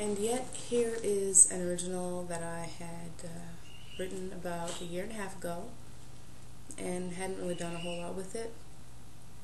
And yet, here is an original that I had uh, written about a year and a half ago and hadn't really done a whole lot with it.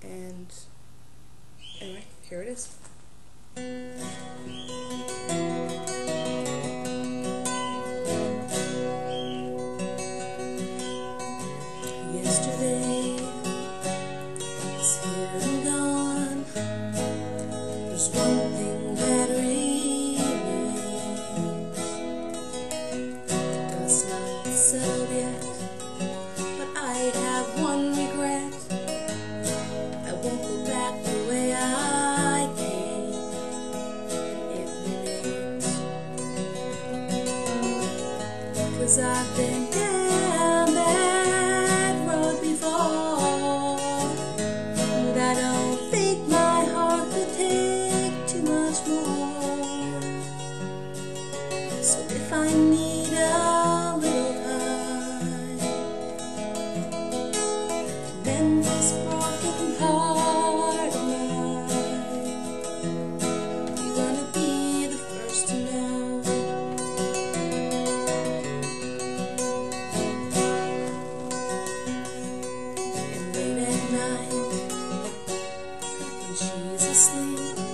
And anyway, here it is. Yesterday is here and gone. There's one thing that settle yet, but I have one regret. I won't go back the way I came. It remains. Cause I've been down that road before. And I don't think my heart could take too much more. So if I need mend this broken heart of mine, you're gonna be the first to know. And late at night, when she's asleep,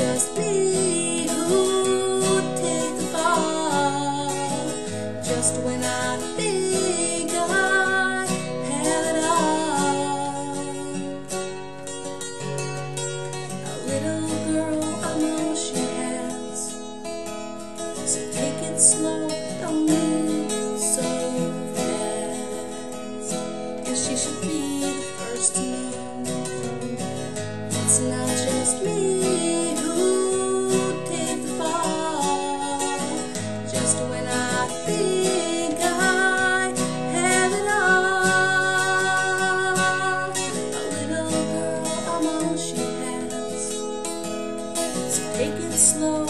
just me who fall. Just when I think I have a little girl I know she has. So take it slow, don't move so fast. And she should be the first to know. It's not So take it slow,